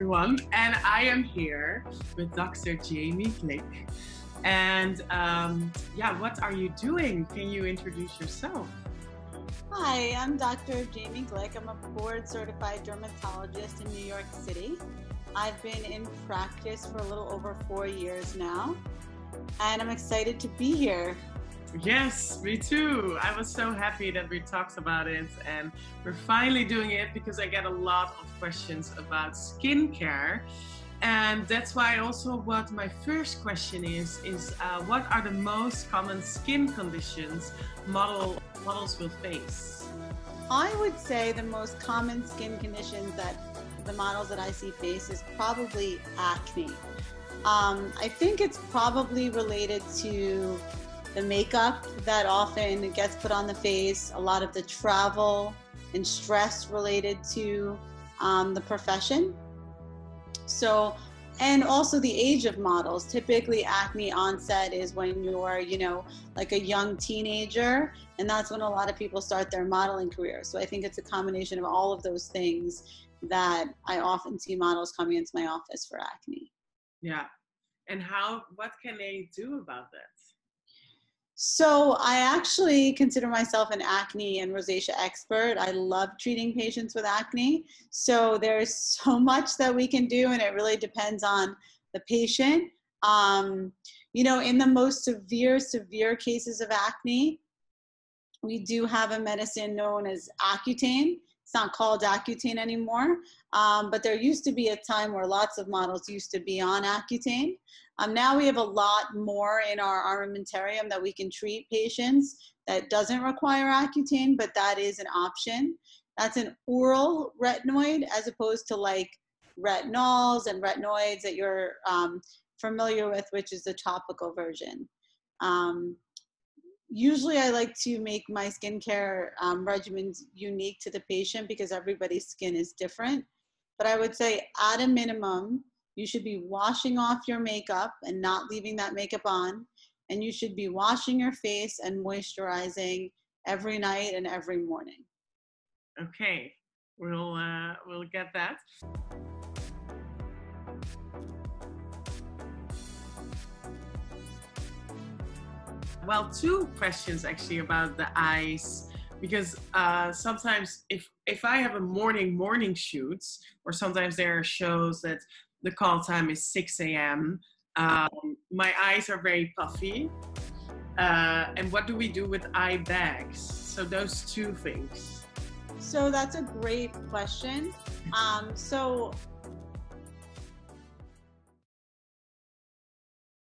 everyone, and I am here with Dr. Jaimie Glick. And um, yeah, what are you doing? Can you introduce yourself? Hi, I'm Dr. Jaimie Glick. I'm a board certified dermatologist in New York City. I've been in practice for a little over four years now, and I'm excited to be here. Yes, me too. I was so happy that we talked about it and we're finally doing it because I get a lot of questions about skincare. And that's why also what my first question is, is uh, what are the most common skin conditions model, models will face? I would say the most common skin conditions that the models that I see face is probably acne. Um, I think it's probably related to the makeup that often gets put on the face, a lot of the travel and stress related to um, the profession. So, and also the age of models. Typically, acne onset is when you're, you know, like a young teenager, and that's when a lot of people start their modeling career. So, I think it's a combination of all of those things that I often see models coming into my office for acne. Yeah. And how, what can they do about that? So I actually consider myself an acne and rosacea expert. I love treating patients with acne. So there's so much that we can do, and it really depends on the patient. Um, you know, in the most severe, severe cases of acne, we do have a medicine known as Accutane. It's not called Accutane anymore, um, but there used to be a time where lots of models used to be on Accutane. Um, now we have a lot more in our armamentarium that we can treat patients that doesn't require Accutane, but that is an option. That's an oral retinoid as opposed to like retinols and retinoids that you're um, familiar with, which is the topical version. Um, usually I like to make my skincare um, regimens unique to the patient because everybody's skin is different. But I would say at a minimum, you should be washing off your makeup and not leaving that makeup on. And you should be washing your face and moisturizing every night and every morning. Okay, we'll uh, we'll get that. Well, two questions actually about the eyes because uh, sometimes if if I have a morning morning shoots or sometimes there are shows that the call time is 6 a.m. Um, my eyes are very puffy. Uh, and what do we do with eye bags? So those two things. So that's a great question. Um, so